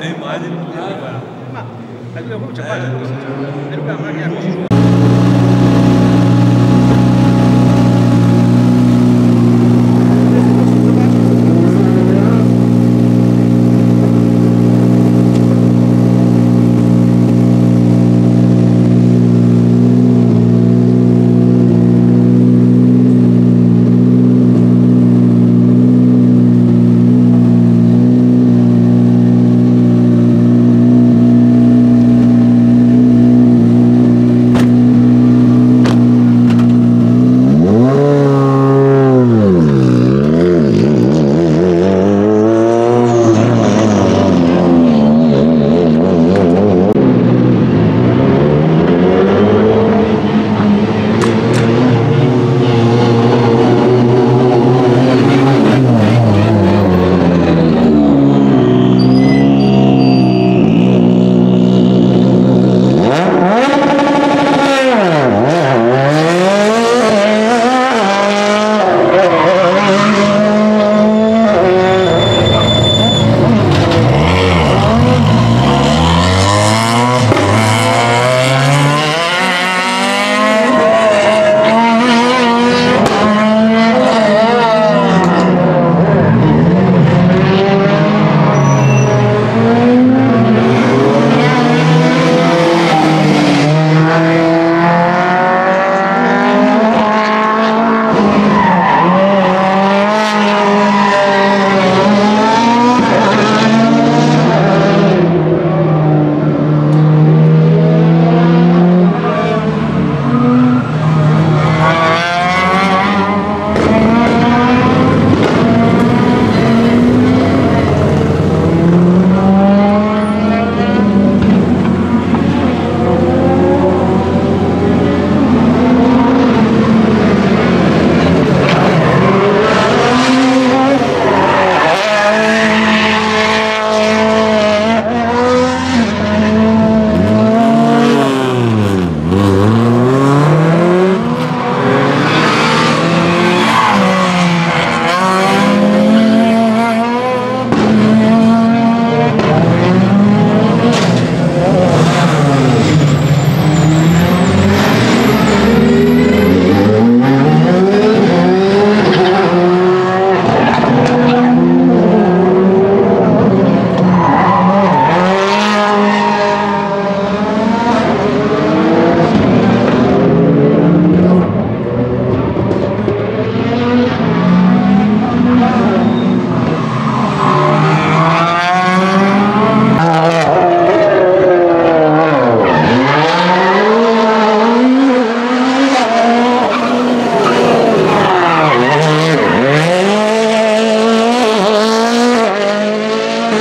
Imagine. Ma, ma lui è un não c'è faccia, e lui è una macchina così.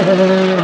Yeah.